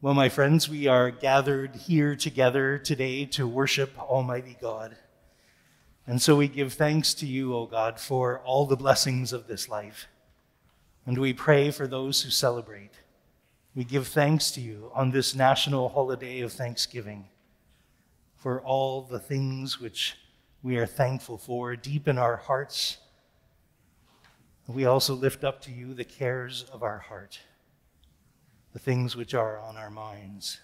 Well, my friends, we are gathered here together today to worship Almighty God. And so we give thanks to you, O God, for all the blessings of this life. And we pray for those who celebrate. We give thanks to you on this national holiday of Thanksgiving for all the things which we are thankful for deep in our hearts. We also lift up to you the cares of our heart, the things which are on our minds.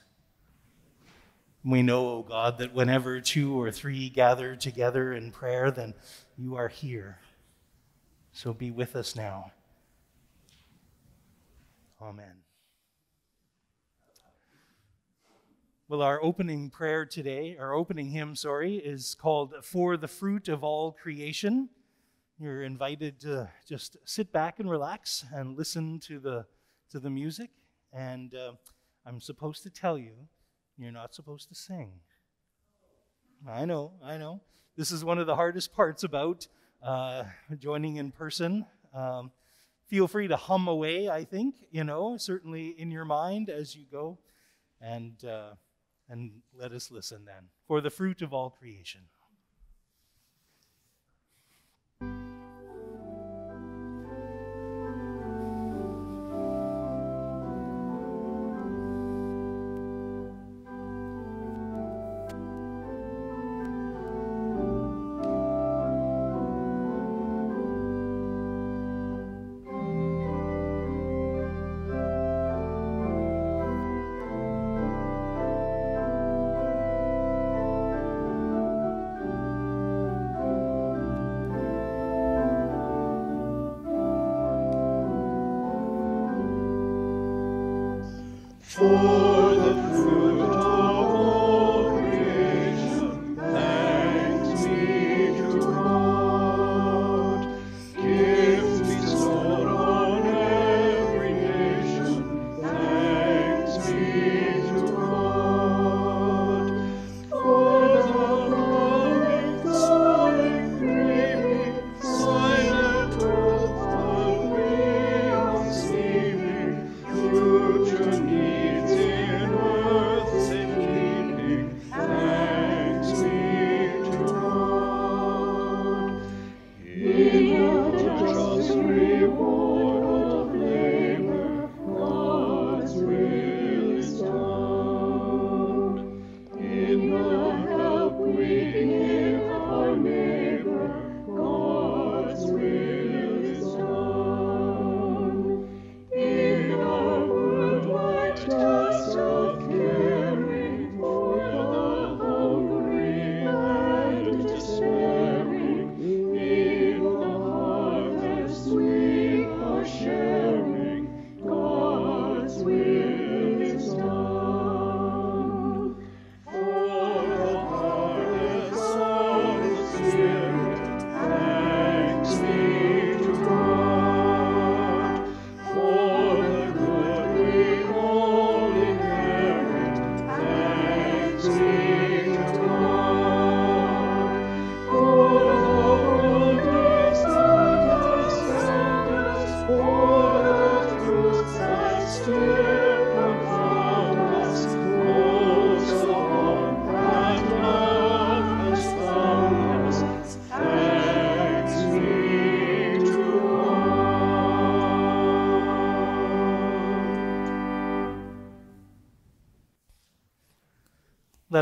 We know, O oh God, that whenever two or three gather together in prayer, then you are here. So be with us now. Amen. Well, our opening prayer today, our opening hymn, sorry, is called For the Fruit of All Creation. You're invited to just sit back and relax and listen to the, to the music. And uh, I'm supposed to tell you you're not supposed to sing. I know, I know. This is one of the hardest parts about uh, joining in person. Um, feel free to hum away, I think, you know, certainly in your mind as you go. And, uh, and let us listen then for the fruit of all creation.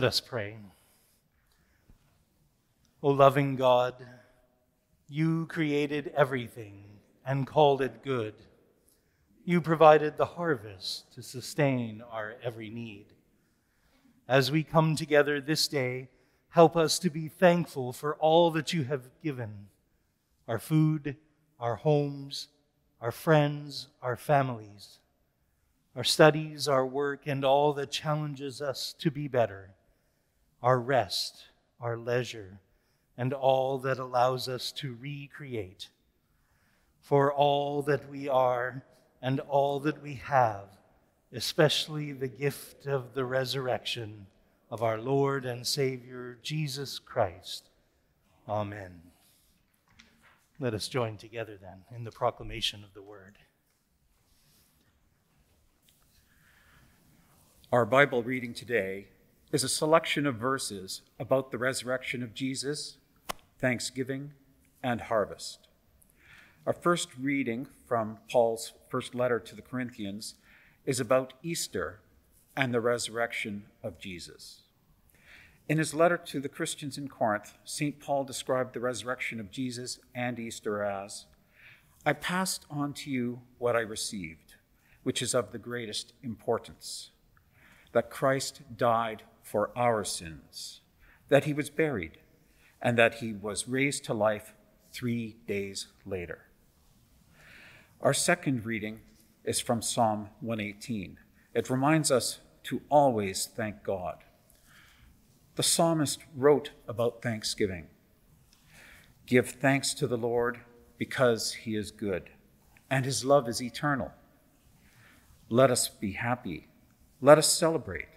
Let us pray. O loving God, you created everything and called it good. You provided the harvest to sustain our every need. As we come together this day, help us to be thankful for all that you have given our food, our homes, our friends, our families, our studies, our work, and all that challenges us to be better our rest, our leisure, and all that allows us to recreate. For all that we are and all that we have, especially the gift of the resurrection of our Lord and Savior Jesus Christ. Amen. Let us join together then in the proclamation of the word. Our Bible reading today is a selection of verses about the resurrection of Jesus, Thanksgiving, and harvest. Our first reading from Paul's first letter to the Corinthians is about Easter and the resurrection of Jesus. In his letter to the Christians in Corinth, St. Paul described the resurrection of Jesus and Easter as I passed on to you what I received, which is of the greatest importance that Christ died for our sins, that he was buried, and that he was raised to life three days later. Our second reading is from Psalm 118. It reminds us to always thank God. The psalmist wrote about thanksgiving Give thanks to the Lord because he is good, and his love is eternal. Let us be happy let us celebrate.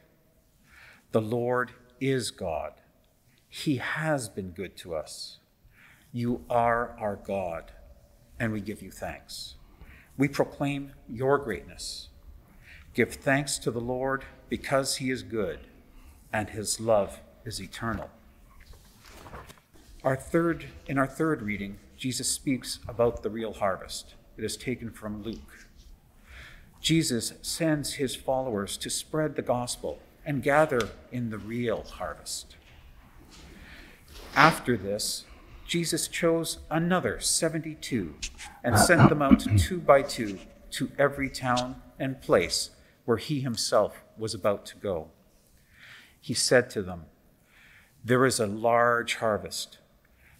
The Lord is God. He has been good to us. You are our God, and we give you thanks. We proclaim your greatness. Give thanks to the Lord because he is good, and his love is eternal. Our third, in our third reading, Jesus speaks about the real harvest. It is taken from Luke. Jesus sends his followers to spread the gospel and gather in the real harvest. After this, Jesus chose another 72 and sent them out two by two to every town and place where he himself was about to go. He said to them, There is a large harvest,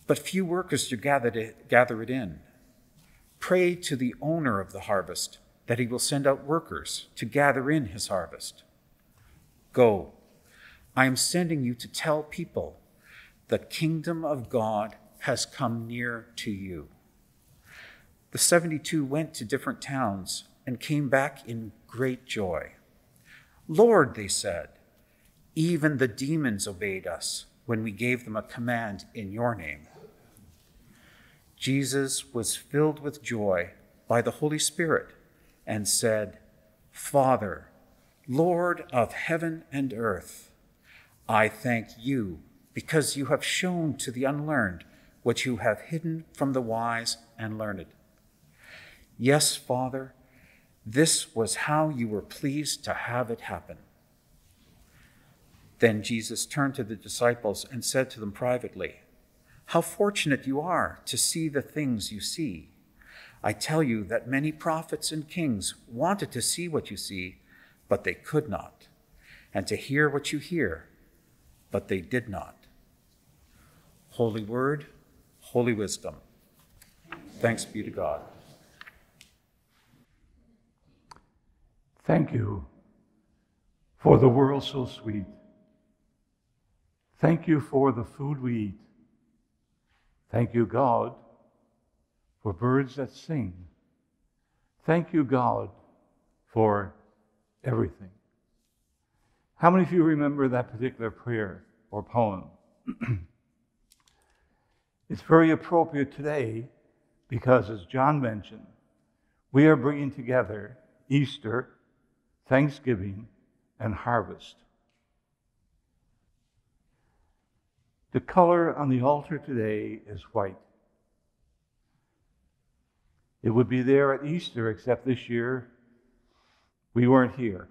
but few workers to gather it, gather it in. Pray to the owner of the harvest that he will send out workers to gather in his harvest. Go, I am sending you to tell people the kingdom of God has come near to you. The 72 went to different towns and came back in great joy. Lord, they said, even the demons obeyed us when we gave them a command in your name. Jesus was filled with joy by the Holy Spirit and said, Father, Lord of heaven and earth, I thank you because you have shown to the unlearned what you have hidden from the wise and learned. Yes, Father, this was how you were pleased to have it happen. Then Jesus turned to the disciples and said to them privately, How fortunate you are to see the things you see. I tell you that many prophets and kings wanted to see what you see, but they could not, and to hear what you hear, but they did not. Holy Word, Holy Wisdom. Thanks be to God. Thank you for the world so sweet. Thank you for the food we eat. Thank you, God for birds that sing. Thank you, God, for everything. How many of you remember that particular prayer or poem? it's very appropriate today because, as John mentioned, we are bringing together Easter, Thanksgiving, and harvest. The color on the altar today is white. It would be there at Easter, except this year we weren't here.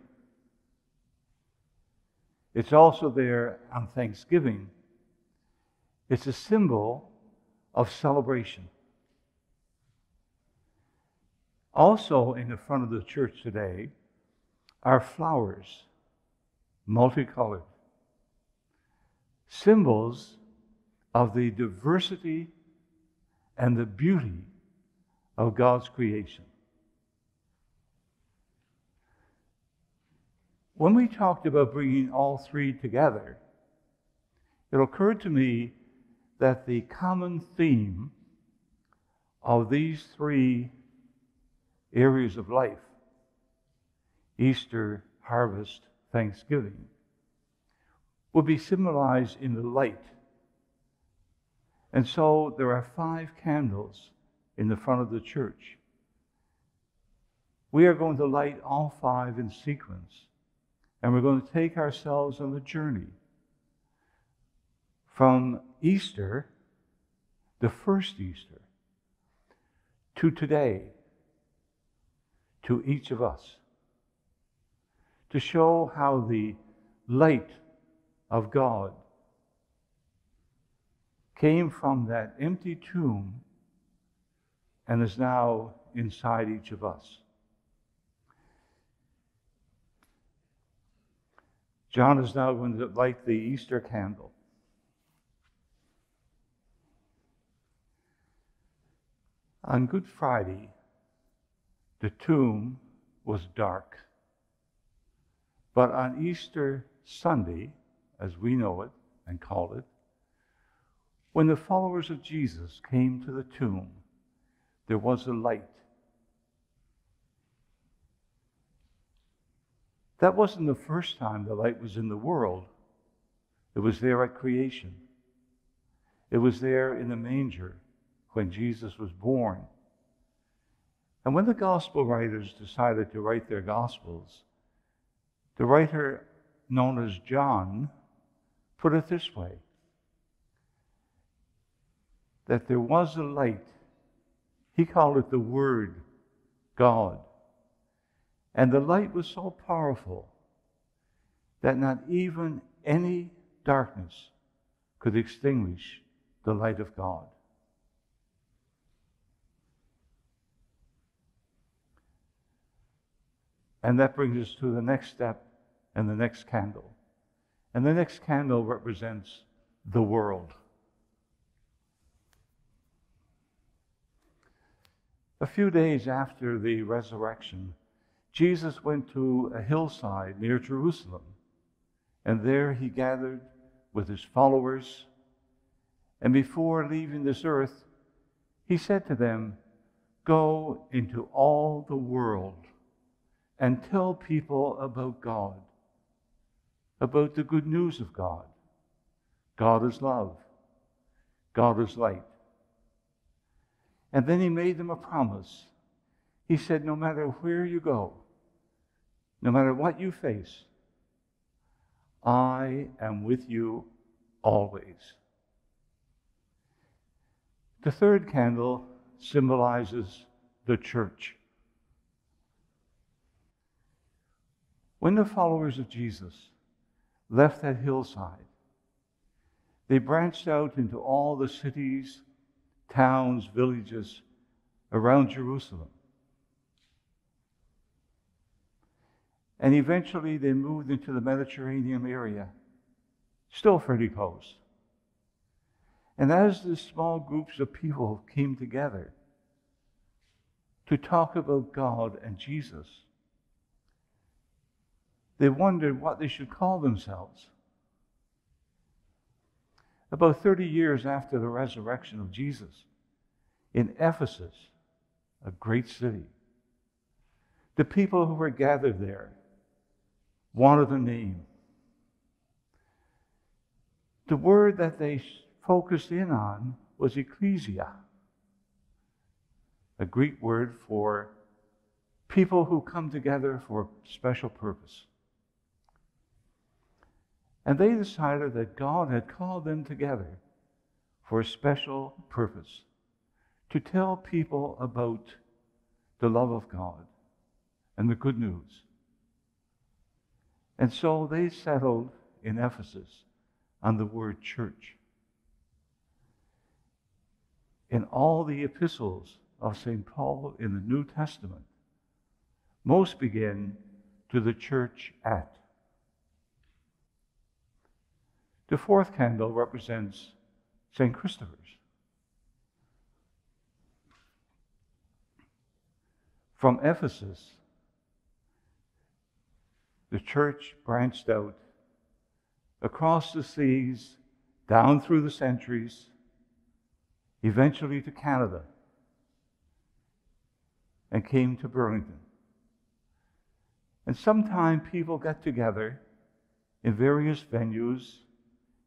It's also there on Thanksgiving. It's a symbol of celebration. Also, in the front of the church today are flowers, multicolored, symbols of the diversity and the beauty of God's creation. When we talked about bringing all three together, it occurred to me that the common theme of these three areas of life Easter, harvest, Thanksgiving would be symbolized in the light. And so there are five candles in the front of the church. We are going to light all five in sequence And we're going to take ourselves on the journey from Easter, the first Easter, to today, to each of us, to show how the light of God came from that empty tomb and is now inside each of us. John is now going to light the Easter candle. On Good Friday, the tomb was dark. But on Easter Sunday, as we know it and call it, when the followers of Jesus came to the tomb, there was a light. That wasn't the first time the light was in the world. It was there at creation. It was there in the manger when Jesus was born. And when the gospel writers decided to write their gospels, the writer known as John put it this way that there was a light. He called it the Word, God. And the light was so powerful that not even any darkness could extinguish the light of God. And that brings us to the next step and the next candle. And the next candle represents the world. A few days after the resurrection, Jesus went to a hillside near Jerusalem, and there he gathered with his followers. And before leaving this earth, he said to them, Go into all the world and tell people about God, about the good news of God. God is love, God is light. And then he made them a promise. He said, No matter where you go, no matter what you face, I am with you always. The third candle symbolizes the church. When the followers of Jesus left that hillside, they branched out into all the cities, towns, villages around Jerusalem. And eventually they moved into the Mediterranean area, still fairly close. And as the small groups of people came together to talk about God and Jesus, they wondered what they should call themselves. About 30 years after the resurrection of Jesus, in Ephesus, a great city, the people who were gathered there wanted a name. The word that they focused in on was ecclesia, a Greek word for people who come together for a special purpose. And they decided that God had called them together for a special purpose to tell people about the love of God and the good news. And so they settled in Ephesus on the word church. In all the epistles of St. Paul in the New Testament, most begin to the church at. The fourth candle represents St. Christopher's. From Ephesus, the church branched out across the seas, down through the centuries, eventually to Canada, and came to Burlington. And sometime people got together in various venues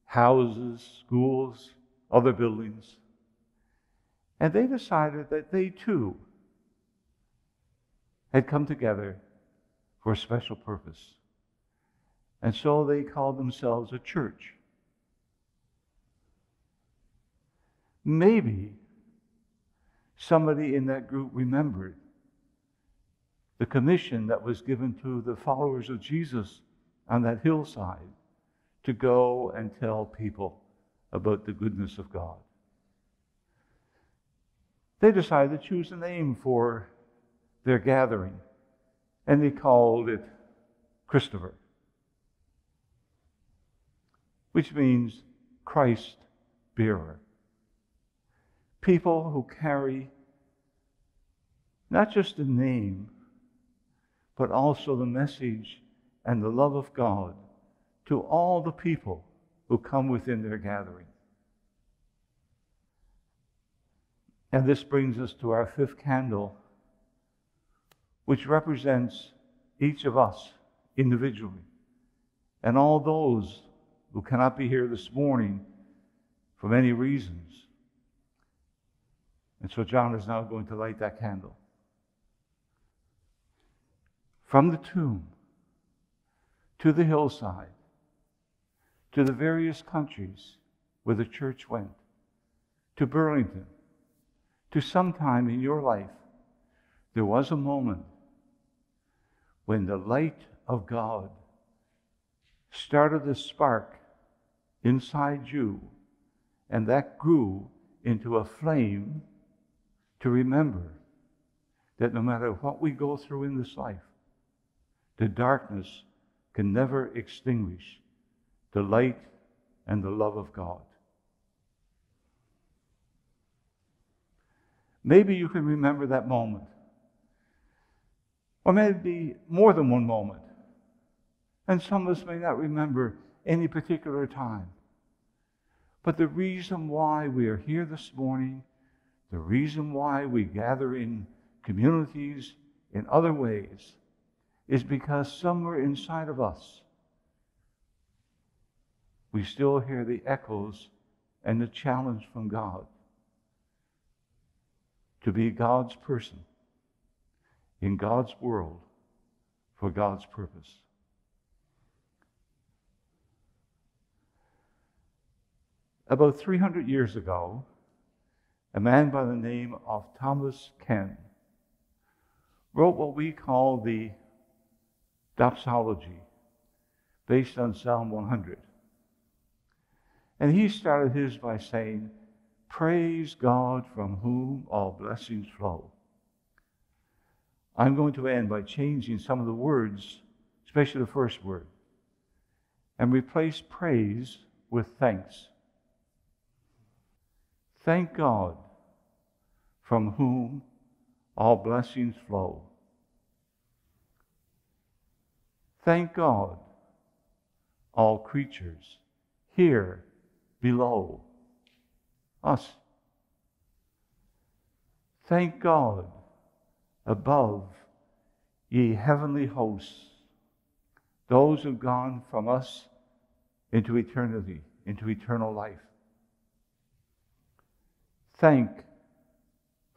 houses, schools, other buildings. And they decided that they too had come together for a special purpose. And so they called themselves a church. Maybe somebody in that group remembered the commission that was given to the followers of Jesus on that hillside to go and tell people about the goodness of God. They decided to choose a name for their gathering, and they called it Christopher, which means Christ bearer. People who carry not just the name, but also the message and the love of God to all the people who come within their gathering. And this brings us to our fifth candle, which represents each of us individually and all those who cannot be here this morning for many reasons. And so John is now going to light that candle. From the tomb to the hillside to the various countries where the church went, to Burlington, to sometime in your life, there was a moment when the light of God started this spark inside you, and that grew into a flame to remember that no matter what we go through in this life, the darkness can never extinguish the light and the love of God. Maybe you can remember that moment. Or maybe more than one moment. And some of us may not remember any particular time. But the reason why we are here this morning, the reason why we gather in communities in other ways, is because somewhere inside of us, we still hear the echoes and the challenge from God to be God's person in God's world for God's purpose. About 300 years ago, a man by the name of Thomas Ken wrote what we call the doxology based on Psalm 100. And he started his by saying, Praise God from whom all blessings flow. I'm going to end by changing some of the words, especially the first word, and replace praise with thanks. Thank God from whom all blessings flow. Thank God, all creatures here below us. Thank God above, ye heavenly hosts, those who've gone from us into eternity, into eternal life. Thank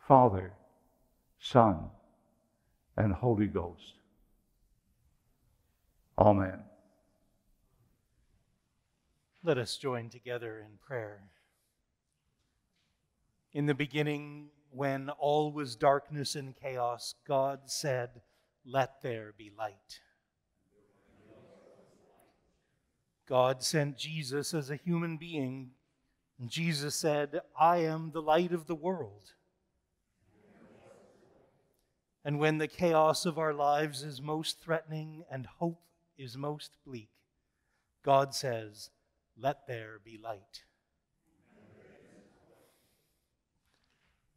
Father, Son, and Holy Ghost. Amen. Let us join together in prayer. In the beginning, when all was darkness and chaos, God said, Let there be light. God sent Jesus as a human being, and Jesus said, I am the light of the world. And when the chaos of our lives is most threatening and hope is most bleak, God says, Let there be light.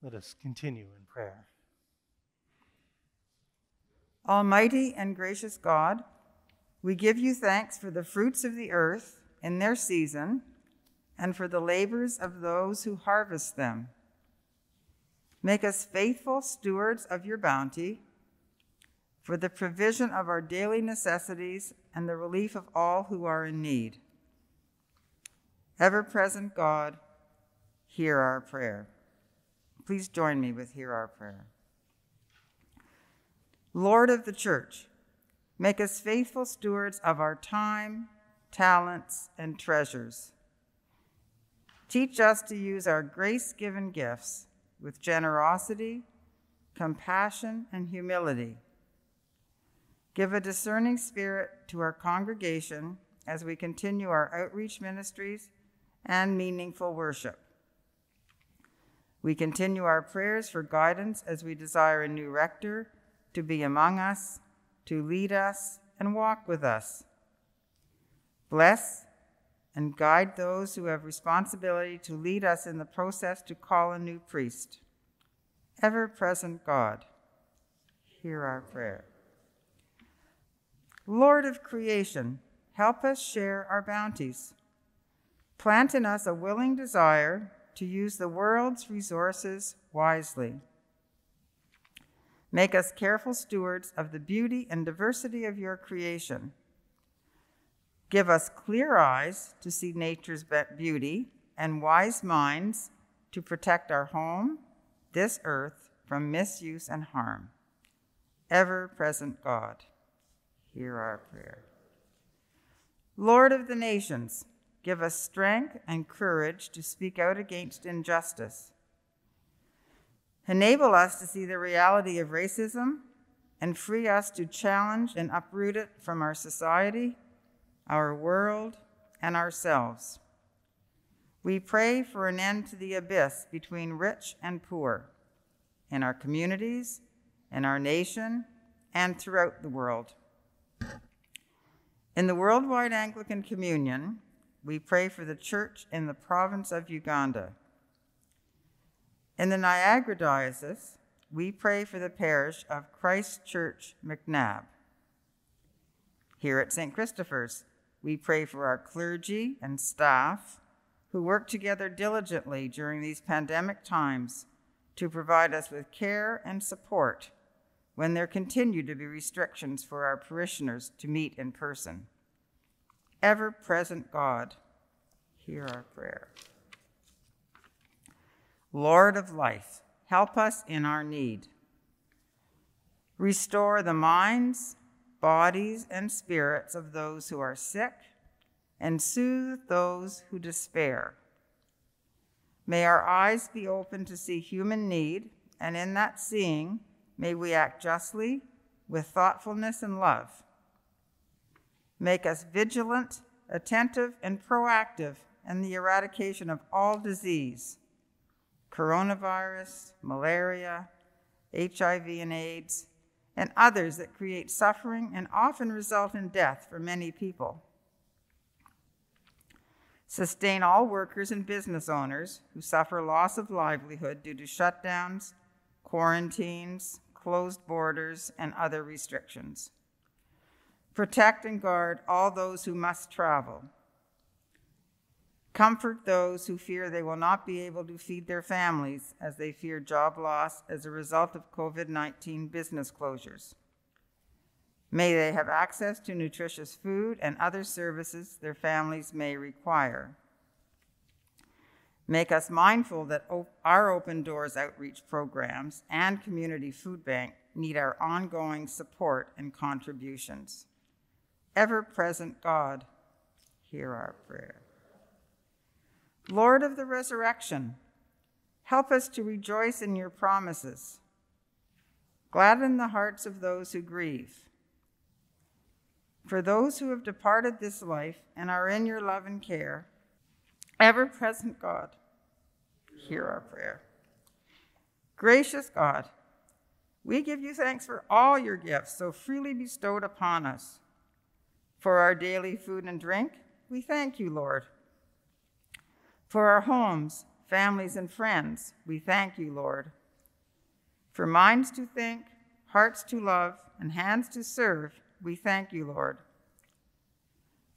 Let us continue in prayer. Almighty and gracious God, we give you thanks for the fruits of the earth in their season and for the labors of those who harvest them. Make us faithful stewards of your bounty for the provision of our daily necessities and the relief of all who are in need. Ever present God, hear our prayer. Please join me with Hear Our Prayer. Lord of the Church, Make us faithful stewards of our time, talents, and treasures. Teach us to use our grace given gifts with generosity, compassion, and humility. Give a discerning spirit to our congregation as we continue our outreach ministries and meaningful worship. We continue our prayers for guidance as we desire a new rector to be among us, to lead us, and walk with us. Bless and guide those who have responsibility to lead us in the process to call a new priest. Ever present God, hear our prayer. Lord of creation, help us share our bounties. Plant in us a willing desire to use the world's resources wisely. Make us careful stewards of the beauty and diversity of your creation. Give us clear eyes to see nature's beauty and wise minds to protect our home, this earth, from misuse and harm. Ever present God, hear our prayer. Lord of the nations, give us strength and courage to speak out against injustice. Enable us to see the reality of racism and free us to challenge and uproot it from our society, our world, and ourselves. We pray for an end to the abyss between rich and poor in our communities, in our nation, and throughout the world. In the Worldwide Anglican Communion, we pray for the church in the province of Uganda. In the Niagara Diocese, we pray for the parish of Christ Church McNab. Here at St. Christopher's, we pray for our clergy and staff who work together diligently during these pandemic times to provide us with care and support when there continue to be restrictions for our parishioners to meet in person ever present God, hear our prayer. Lord of life, help us in our need. Restore the minds, bodies, and spirits of those who are sick, and soothe those who despair. May our eyes be open to see human need, and in that seeing, may we act justly, with thoughtfulness and love Make us vigilant, attentive, and proactive in the eradication of all disease coronavirus, malaria, HIV and AIDS, and others that create suffering and often result in death for many people. Sustain all workers and business owners who suffer loss of livelihood due to shutdowns, quarantines, closed borders, and other restrictions. Protect and guard all those who must travel. Comfort those who fear they will not be able to feed their families as they fear job loss as a result of COVID 19 business closures. May they have access to nutritious food and other services their families may require. Make us mindful that our Open Doors outreach programs and Community Food Bank need our ongoing support and contributions ever present God, hear our prayer. Lord of the resurrection, help us to rejoice in your promises. Gladden the hearts of those who grieve. For those who have departed this life and are in your love and care, ever present God, hear our prayer. Gracious God, we give you thanks for all your gifts so freely bestowed upon us. For our daily food and drink, we thank you, Lord. For our homes, families, and friends, we thank you, Lord. For minds to think, hearts to love, and hands to serve, we thank you, Lord.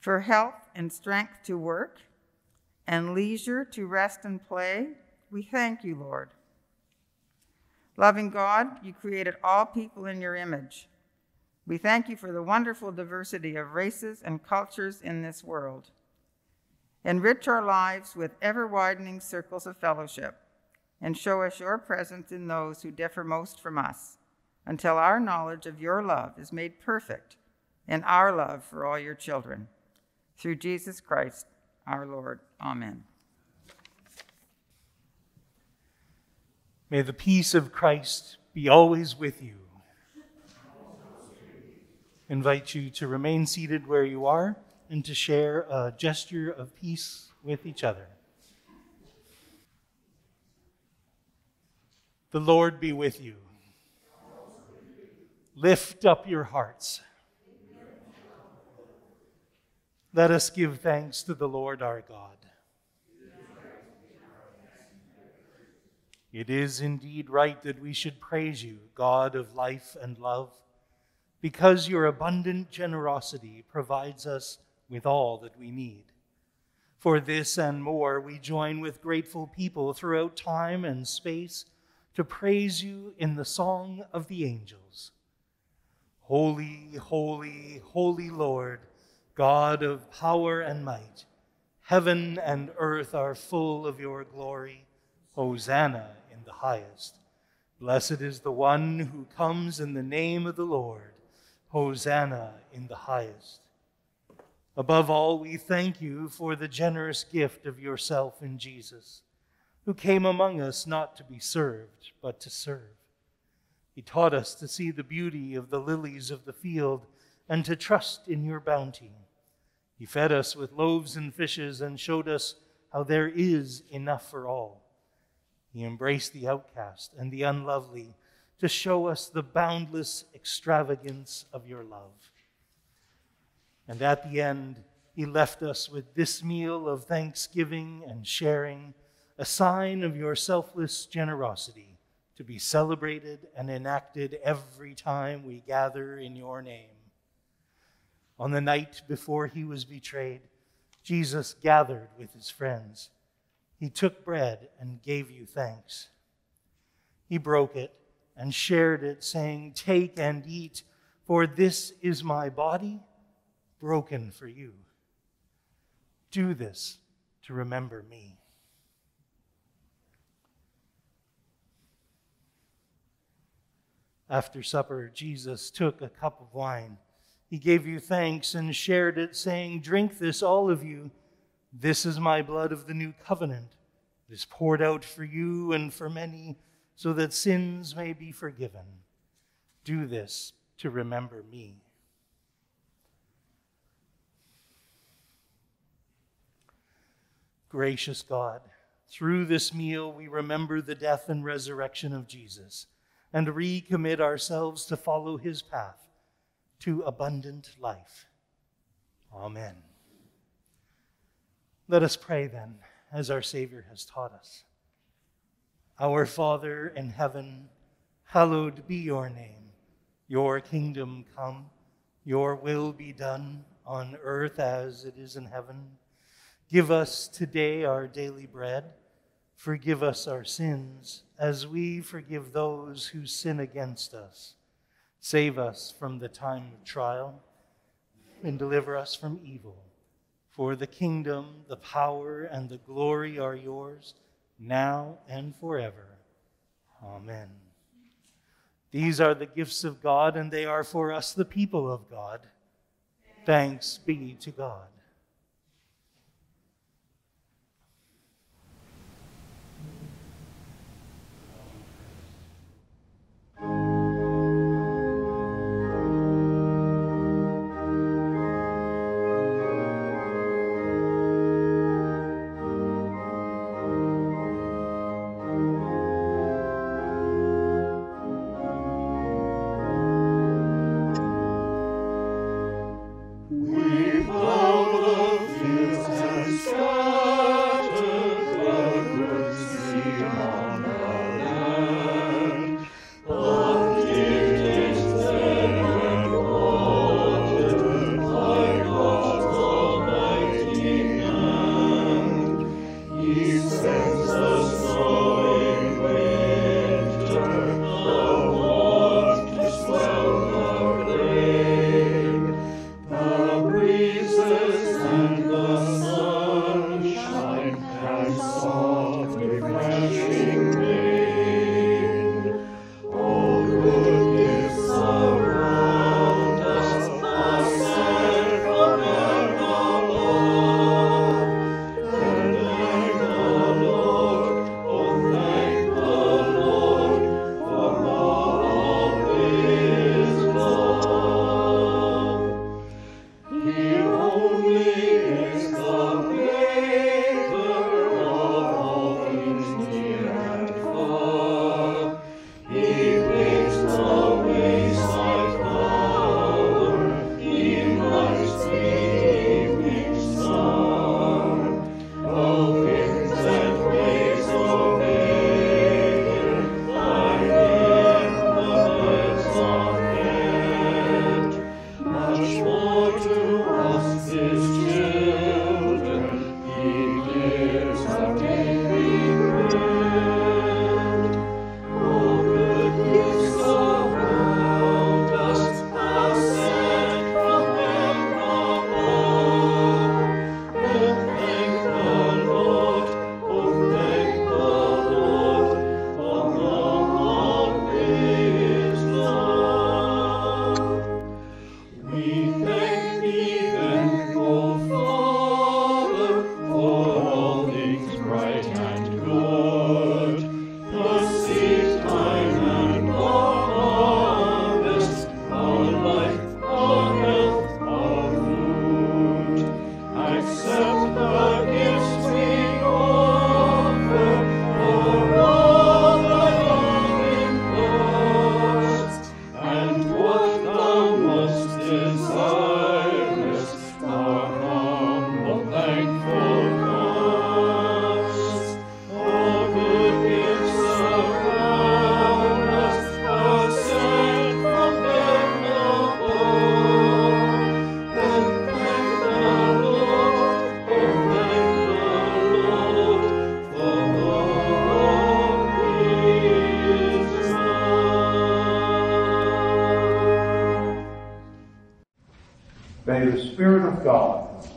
For health and strength to work, and leisure to rest and play, we thank you, Lord. Loving God, you created all people in your image. We thank you for the wonderful diversity of races and cultures in this world. Enrich our lives with ever widening circles of fellowship, and show us your presence in those who differ most from us, until our knowledge of your love is made perfect and our love for all your children. Through Jesus Christ our Lord. Amen. May the peace of Christ be always with you. Invite you to remain seated where you are and to share a gesture of peace with each other. The Lord be with you. Lift up your hearts. Let us give thanks to the Lord our God. It is indeed right that we should praise you, God of life and love, because your abundant generosity provides us with all that we need. For this and more, we join with grateful people throughout time and space to praise you in the song of the angels. Holy, holy, holy Lord, God of power and might, heaven and earth are full of your glory. Hosanna in the highest. Blessed is the one who comes in the name of the Lord. Hosanna in the highest. Above all, we thank you for the generous gift of yourself in Jesus, who came among us not to be served, but to serve he taught us to see the beauty of the lilies of the field and to trust in your bounty. He fed us with loaves and fishes and showed us how there is enough for all. He embraced the outcast and the unlovely to show us the boundless extravagance of your love. And at the end, he left us with this meal of thanksgiving and sharing, a sign of your selfless generosity to be celebrated and enacted every time we gather in your name. On the night before he was betrayed, Jesus gathered with his friends. He took bread and gave you thanks. He broke it and shared it, saying, Take and eat, for this is my body broken for you. Do this to remember me. After supper, Jesus took a cup of wine. He gave you thanks and shared it, saying, Drink this, all of you. This is my blood of the new covenant. It is poured out for you and for many, so that sins may be forgiven. Do this to remember me. Gracious God, through this meal we remember the death and resurrection of Jesus and recommit ourselves to follow his path to abundant life. Amen. Let us pray then, as our Savior has taught us. Our Father in heaven, hallowed be your name. Your kingdom come, your will be done on earth as it is in heaven. Give us today our daily bread Forgive us our sins as we forgive those who sin against us. Save us from the time of trial and deliver us from evil. For the kingdom, the power, and the glory are yours, now and forever. Amen. These are the gifts of God, and they are for us, the people of God. Thanks be to God. Of God,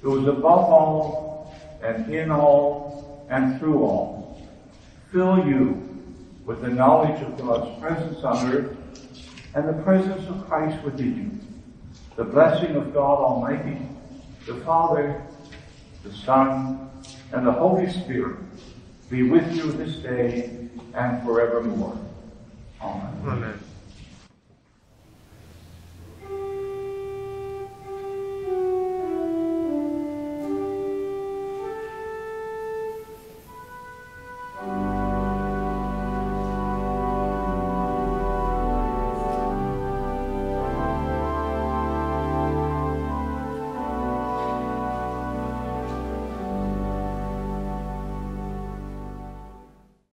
who is above all and in all and through all, fill you with the knowledge of God's presence on earth and the presence of Christ within you. The blessing of God Almighty, the Father, the Son, and the Holy Spirit be with you this day and forevermore. Amen. Amen.